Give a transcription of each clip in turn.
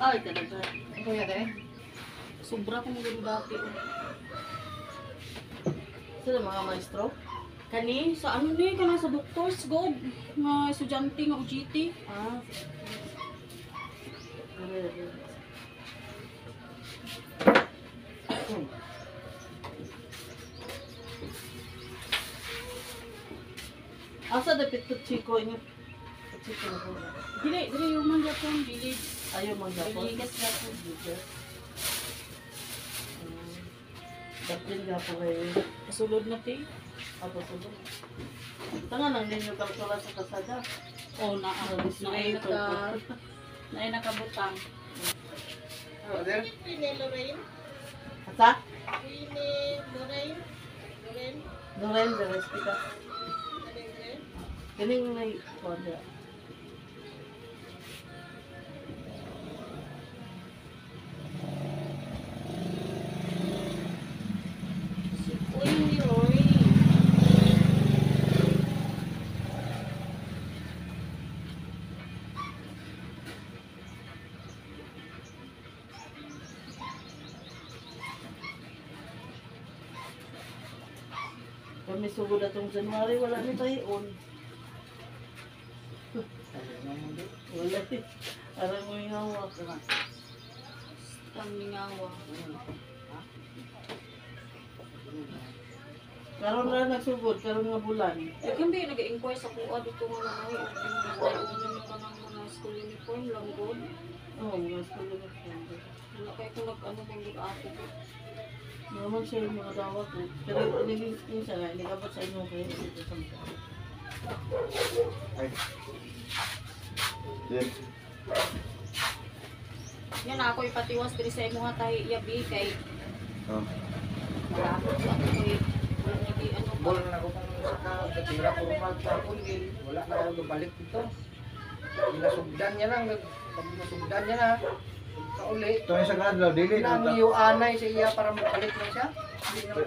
Ay, talaga. Kuya, eh. Sobra kong gulo dati. Sila mga maestro. Kani, sa ano ni, kana sa doctors, God, nga estudyante nga UGT. Ah. Asa dapat to chiko inyo? Chiko na po. Dili, dili yung man Japon, dili. Ayaw mang gapon. Dili, gas Japon. Dapat gapo kayo. Kasulod na ti. Ako sulo. Tanga lang ninyo kalkula sa kasada. Oh, na Ah, na ay naka na ay nakabutang. Brother? Rene Lorraine. Asa? Rene Lorraine. Lorraine. Noren, the hospital. Ano yun, Lorraine? Galing sugod atong January, wala ni tayo on. Wala eh. Aram mo yung hawak. Tang ningawa. Karon na nagsugod, karon nga bulan. Eh, kundi nag-inquire sa kuha dito nga na ay, una ni ka ng mga school uniform lang, God. Oo, mga school na friend. Wala kayo kung nag-ano kung nag-ako Naman siya yung mga dawat ko. Pero naging minsan nga, nagabot sa inyo kayo. Dito sa mga. Yan. Yan ako ipatiwas diri sa imo nga tayo iyabi kay Oh. malapot ko ako hindi ano Bol pa. na ako pang sa ka, katira ko sa akong gil. Wala na ako balik dito. Ginasugdan niya lang. Pag nasugdan niya na, sa uli. Ito yung sa kadlaw, dili nang ta. Pinamiyo-anay sa iya para makalik na siya.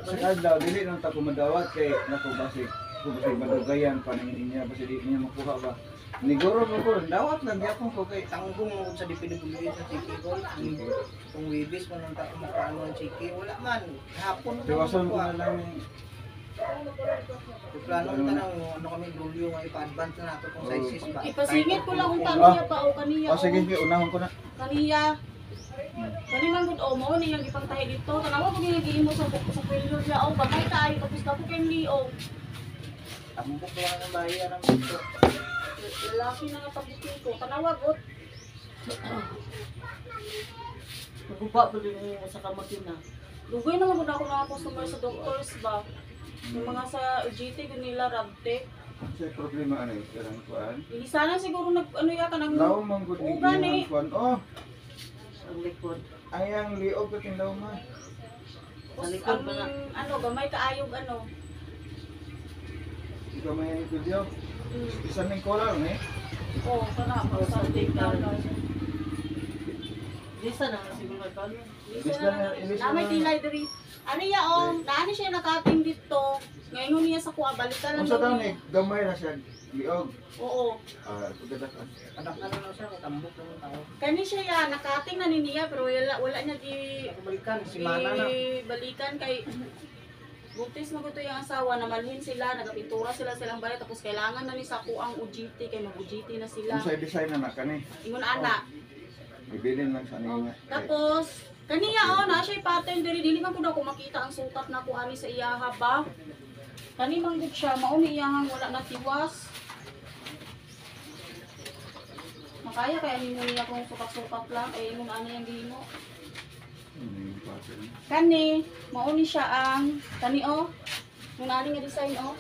Sa kadlaw, dili nang ta kumadawat kay naku basi kung basi madugayan pa ning niya basi di niya makuha ba. Niguro ko ko dawat lang gyapon ko kay Tanggong mo sa dipinibuli sa Chiki Roll. Kung wibis mo nang tayo makaano ang Chiki. Wala man. Hapon mo tiwason ko na lang plano ko tanong, ano kami dulyo nga ipa-advance na nato kung sizes ba. Ipasingit ko lang kung Ah. kaniya pa o kaniya Oh sige, unahon ko na. kaniya. Kani man gud o mo niyang ipangtahi dito. Tanawa ko gyud giimo sa sa failure niya o gamay tayo tapos na ko kay liog. Tambok lang ang bayaran dito. Lalaki na nga pabukin ko. Tanawa gud. Naguba pa din mo sa kamakina. Lugoy naman gud ako mga customer sa doctors ba. Yung mga sa UGT gud nila Rabtech. Sa problema ano, karang kuan. Hindi sana siguro nag ano ya ka nang Law man gud ni kuan. Oh, Ang likod. ayang liog ka king law man. Sa likod ang ba nga? ano gamay kaayog ano. Ikaw may ni video. Mm. Isa ning color ni. Oh, kana Oh, sa down. down. Lisa na nga siguro nagkalo. Ilis na na, na Namay na. tilay diri. Ano ya om, naani siya nakating dito. Ngayon niya sa kuha balikan lang. Unsa daw ni niya. gamay na siya liog. Oo. Ah, pagkadakan. Anak na lang siya, tambok lang ang tao. Kani siya ya nakating na ni niya pero wala wala niya di Balikan, si Mana na. balikan kay Buntis mo gusto yung asawa, namalhin sila, nagapintura sila silang balay, tapos kailangan na ni sa ang UGT, kay mag-UGT na sila. Unsa design na na kani? Ingon ana. Ibilin lang sa Oh, niya. tapos, kaniya oh, na siya pattern diri dili man ko daw ko makita ang sukat na ko ani sa iyaha ba. Kani man gud siya, mao ni iyahang wala na tiwas. Makaya kaya ni mo niya kung sukat-sukat lang, eh ingon ana yung. Ano pattern? Kani, mao ni siya ang kani oh. Yung nani nga design oh.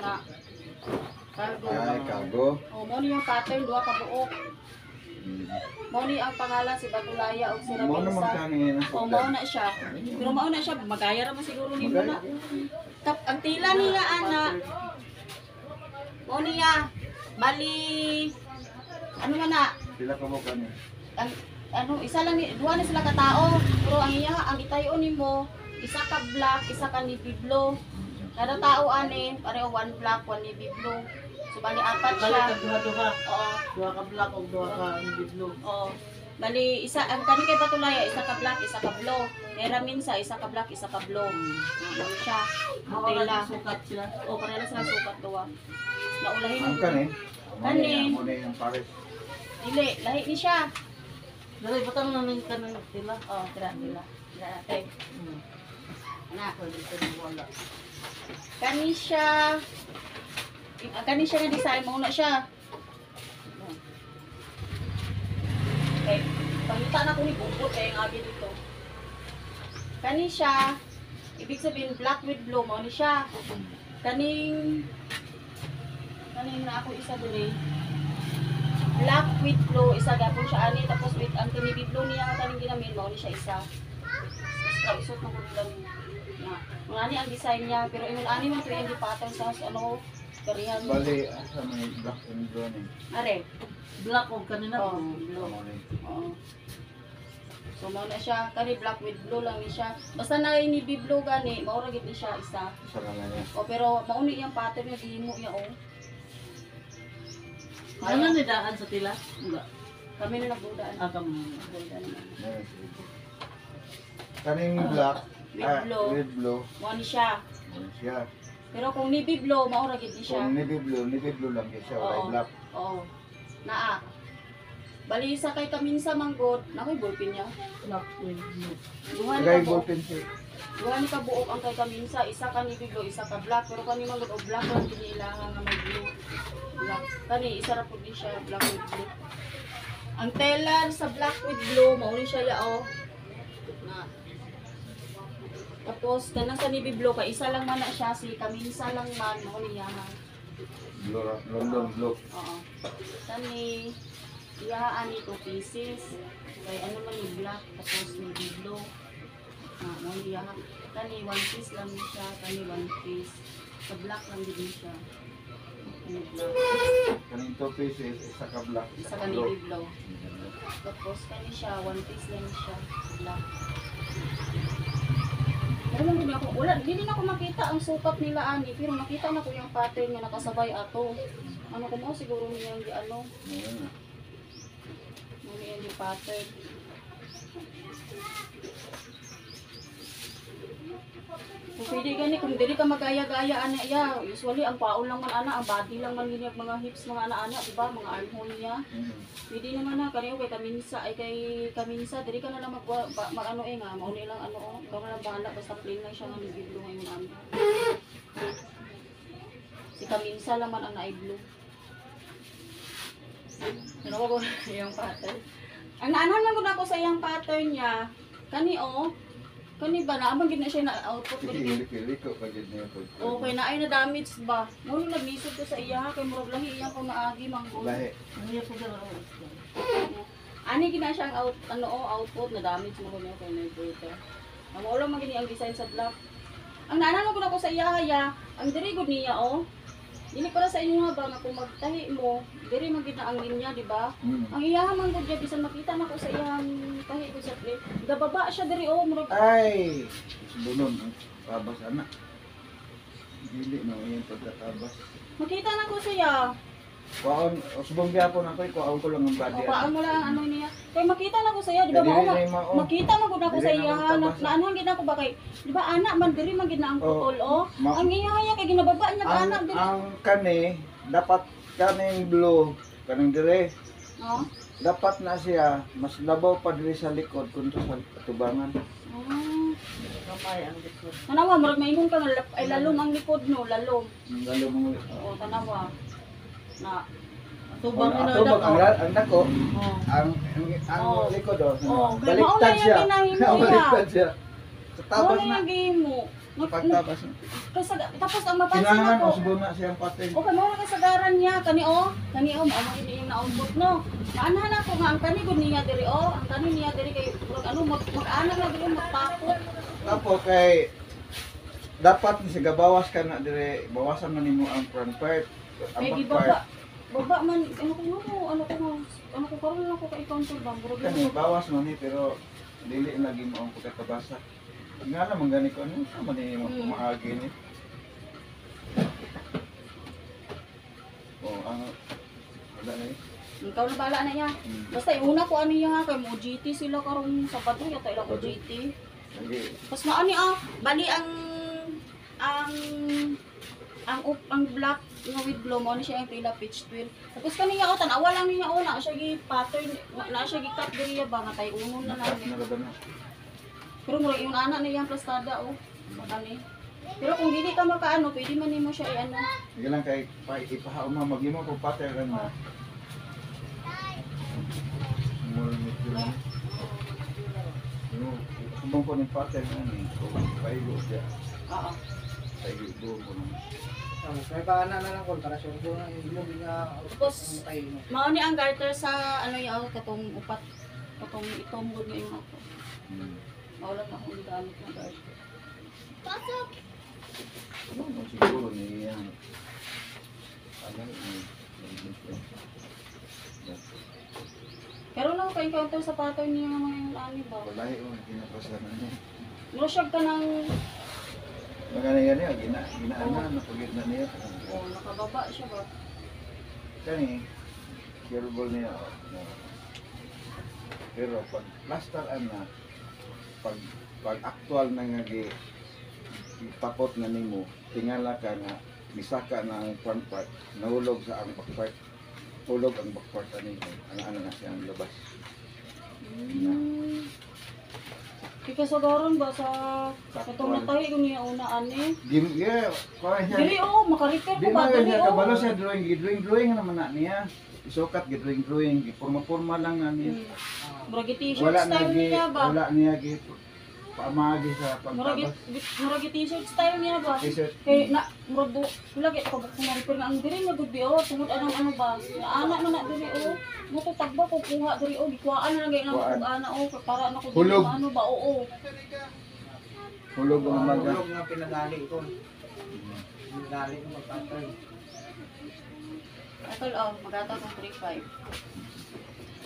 Na. Cargo. Ay, cargo. Oh, mao ni yung pattern duha ka buok. Hmm. Mao ni ang pangalan si Batulaya ug si kani na Oh, mao na siya. Pero mao na siya, magaya ra man siguro ni mo na. Kap ang tila niya ana. Mao niya. Bali ano man na, Pila ka mo kani? ang ano, isa lang ni duha na sila ka tao. Pero ang iya ang itayon nimo, isa ka black, isa ka navy blue. Kada tao ani, pareho one black, one navy blue. So bali apat siya. Balik ka duha-duha. Oo. Duha ka black o duha ka hindi blue. Oo. Bali isa ang kani kay Batulaya isa ka black, isa ka blue. Era minsa isa ka black, isa ka blue. Ano siya? Mawala tela. sukat sila. O pareha sila sukat duwa. Naulahin Ang kanin. Kanin. Amo na yung pares. Dili, lahi ni siya. Dali, batang na nang kanan sila. Oh, tira nila. Tira natin. Hmm. Na, Pwede ka na wala. kani siya. Kani siya nga design mo na siya. Okay, pangita na ko ni Bukot kaya nga dito. Kani siya, ibig sabihin black with blue mo ni siya. Kaning kaning na ako isa diri. Black with blue isa gapon siya ani tapos with ang kini blue niya kaning ginamin mo ni siya isa. Tapos isot ng kulang na. Mga ani ang design niya pero imong ani to yung pattern sa ano Korean. Bali, asa may black and brown eh. Are. Black o kanina Oh, blue. na. Oo. So mao na siya kani black with blue lang ni siya. Basta na ni blue gani, mao ra gid ni siya isa. Isa lang na yan. O pero mauni yung pattern niya gihimo niya o. Ano ni daan sa tila? Wala. Kami na nagdudaan. Ah. Nagdudaan naman. Ayan, sige. Kaning black. With ah, blue. With blue. Mao ni siya. Ano siya? Pero kung navy blue, mao ra gid ni siya. Kung navy blue, navy blue lang siya. Wala black. Oo. Naa. Bali sa kay kaminsa manggod, nakoy ballpen niya. Black with blue. Duha ni Kagay ka buok. ballpen siya. Duha ni ka buok ang kay kaminsa, isa ka navy blue, isa ka black, pero kani manggod og black lang gid ilaha nga may blue. Black. Kani isa ra pud ni siya black with blue. Ang tela sa black with blue, mao ni siya yao. Tapos kanang sa navy blue kay isa lang man na siya si kaminsa lang man mao niya. Blue, London blue. Oo. Kani iyaan ni two pieces. Kay ano man yung black tapos yung blue. Ah, mo iya. Kani one piece lang siya, kani one piece. Sa black lang din siya. Kani black. Kaning two pieces, isa ka black. Isa ka blue. blue. Tapos kani siya, one piece lang siya. Black. Wala din ako, wala, hindi na ako makita ang sukat nila ani, pero nakita na ko yung pattern nga nakasabay ato. Ano ko mo siguro niya yung ano, yan yung pattern. Pwede gani, kung dili ka magaya-gaya ana ya, usually ang paon lang man ana, ang body lang man yun mga hips mga ana-ana, di ba? Mga armhole niya. Mhm. Pwede naman na, kaniyo kay kaminsa, ay kay kaminsa, dili ka na lang mag, ba- mag ano eh nga, mauni lang ano, oh. ikaw lang bahala, basta plain lang siya nga may blue ngayon namin. Si kaminsa lang man ang na-blue. Ano ko yung pattern? Ang naanahan lang ko na ako sa iyang pattern niya, kani oh, kani ba na, amang gina siya na output ko dito. Pili-pili ko pa dyan niya. Okay na ay na damage ba? Mo naglisod ko sa iya kay murag lahi iya ko naagi manggol. Lahi. Ano yung pagkara? Ani gina siya ang out ano oh, output na damage mo niya kay na Ang ulo man gini ang design sa black. Ang naanahan ko na ko sa iya haya, ang diri gud niya oh. Dili para sa inyo nga ba nga kung magtahi mo, diri man gid na ang linya, di ba? Mhm. Ang iyahan man gud bisan makita na ko sa iyang tahi ko sa plate. Gababa siya diri oh, murag Ay! Bunon. ang Tabas anak. Dili no, yung pagkatabas. makita na ko siya. Kuwaon, usbong gyapon ako, eh, kuwaon ko lang ang body. Paano mo lang ang ano niya. Kay makita na ko sa iya, di ba Dili mao na ma- yung mao. Makita man gud ako Dili sa na iya ako na tabas. naanhan gid ako ba kay di ba anak man diri man gid na ang Oh. putol oh. Ma- Ang iya iya kay ginababa niya ka ang, anak diri. ang kani, dapat kaning blue, kanang dire, Oh. dapat na siya, mas labaw pa dire sa likod kung sa tubangan. Ah. Kamay ang likod. Tanawa murag maingon ka nga lap- ay lalom ang likod no, lalom. Ang lalo mo. O tanawa. Na Tubang na Tubag, ang, ang dako, Oh. ang, ang, Oh. likod, oh, Oh, baliktad siya. Baliktad siya. Tabas na mo. Pagtabas. Kasi tapos ang mapansin Kinahangan, ako. usbo na siyang patin. Okay, mo na kasagaran niya kani oh. Kani oh, mao man yung naumbot no. Maanahan ako nga ang kani gud niya diri oh. Ang kani niya diri kay ano mag mag-anak na diri magpapot. Tapo kay dapat ni siya gabawas ka na dire bawasan man nimo ang front part May part Baba man ano ko no, ano ko no. Ano ko karon lang ko kay counter bang murag kani ano. bawas man ni pero dili lagi mo ang pagkakabasa nga naman gani ko ano sa man ni mo Hmm. maagi ni o Wala na eh. Ikaw na bala na niya. Hmm. Basta yung una ko ano niya ha, kay mo GT sila karong Sabado yata ila ko GT. Tapos na ani ah, bali ang ang ang up ang black nga with blow mo ni siya ang pila pitch twin. Tapos kaniya oh tanawa lang niya oh na siya gi pattern na, na siya gi cut diriya ba nga tay uno na lang. na na? Pero mura yung anak niya ang plastada oh. Makani. Pero kung dili ka makaano, pwede man nimo siya i-ano. Sige lang kay pa ipahaw mo magimo ko pattern na. Mura ni. Yung kumbang ko ng pattern ano eh. Kung paigo siya. Oo. Paigo ko nung. Tapos may paana na lang kon para sure ko na hindi mo binya Tapos-. Mao ni ang garter sa ano yaw katong upat katong itombod nga yung ako. Hmm. Mao lang akong gamit na garter. Ano mo siguro ni yan. Ano ni Pero na kay counter sa pattern niya mga yung ani ba. Wala yun, kinapasama niya. Mura siya ka ng Magana yan niya, gina, ginaan na, napagit na niya. oh, nakababa siya ba. Kani, curable niya. oh, no. Pero pag plaster na, pag pag actual na nga gi na nimo, tingala ka nga bisaka na ang front part, nahulog sa ang back part. Hulog ang back part ani ang ano na siya ang labas. Hmm. Kaya sa garon ba sa katong natay ko niya una ani. Di yeah, kuha siya. Dili oh, maka-repair ko ba dili niya oh. kabalo siya drawing, drawing drawing naman na niya. Isukat gi drawing drawing, gi forma-forma lang na niya. Hmm. Mura gi t-shirt style niya niya ba. wala niya gi paamagi sa pagtabas. mura gi t-shirt style niya ba. T-shirt. Kay na mura do wala gi ko kung ma-repair nga ang diri na gud bi oh tungod anong ano ba. Ana na na diri oh. Muto tagba ko kuha diri oh gikuhaan na lang gyud Kuhaan. ang ana oh para na ko Hulog. ano ba oo. Hulog ang maga. Hulog nga pinagali ko. Pinagali ko mag-pattern. Atol oh magata ko 35.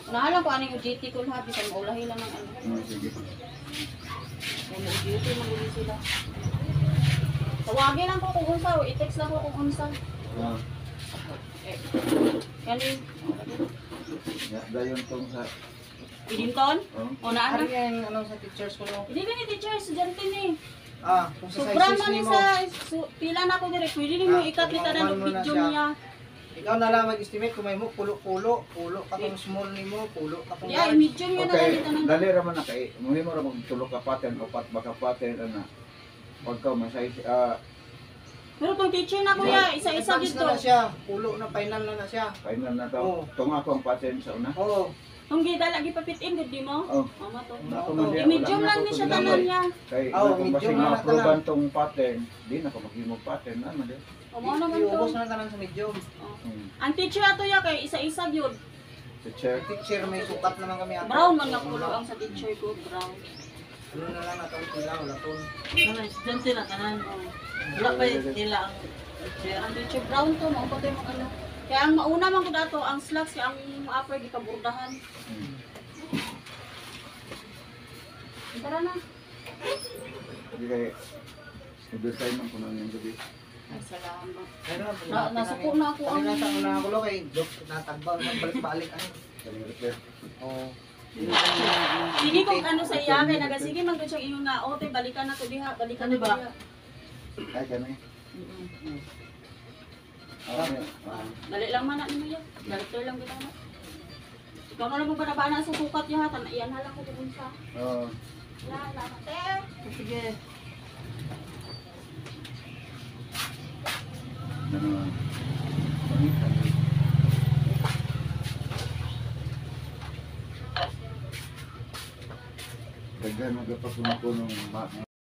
Nahala ko aning UGT ko lahat bisan maulahi lang ang ano. Sige. UGT maguli sila. Tawagin lang ko kung unsa, o i-text lang ko kung unsa. Ah, Eh, kani, ya dayon tong sa Idinton? oh. O na Ano ano? yan ano sa teachers ko no? Hindi ka ni teacher, estudyante ni. Ah, kung sa Sobra sizes man ni nimo. sa, pila na ako dire. Pwede ni mo Ah, ikat kita na ng mo na video siya. niya. Ikaw na lang mag-estimate kung may mo pulo-pulo, pulo katong small nimo, pulo katong Yeah, large. i-medium yun na Okay, lang ng dali ra man na kay muli mo ra magtulog ka pattern o pat baka pattern ana. Pag ka masay ah Pero tong teacher na kuya, isa-isa Advance dito. na na siya, pulo na final na na siya. final na to. Oo. Tong ako ang pattern sa una. Oo. Tong gida lagi papitin gud di mo. Oh, Mama to. Oo. man I-medium wala lang na ni ako siya tuloy. tanan niya. Kay Oo, oh, kung medium basig na ma-approvean tanan. tong pattern, di na ko maghimo pattern na man din. O mo naman Iubos to. na tanan sa medium. Oh. Hmm. Ang teacher ato ya kay isa-isa. Sa chair. Teacher may sukat naman kami ato. Brown man nga kulo ang sa teacher ko, brown. Ano na lang nato sila wala ton. Ano, estudyante na kanan. Wala pa yun nila ang chair. Ang teacher brown to, mao pa tayo ano. Kaya ang mauna man gud ato ang slacks kaya ang upper gikaburdahan. Hmm. Tara na. Di kay overtime man kuno yung gabi. Ay, salamat. Pero Na- nasuko na ako Ang nasa una ako lo kay Dok natagbaw na balik-balik ano. Oo. Sige kung ano sa iya kay nagasige man gud siya ingon nga ote balikan na to diha, balikan Ano na ba? Ay kami. Dali lang man na nimo ya. Director lang kita na. Ikaw na lang mo banabana sa sukat niya tan iyan na lang ko kung sa. Oh. La la mate. Sige. Ano? Daghan magapasuno ko ma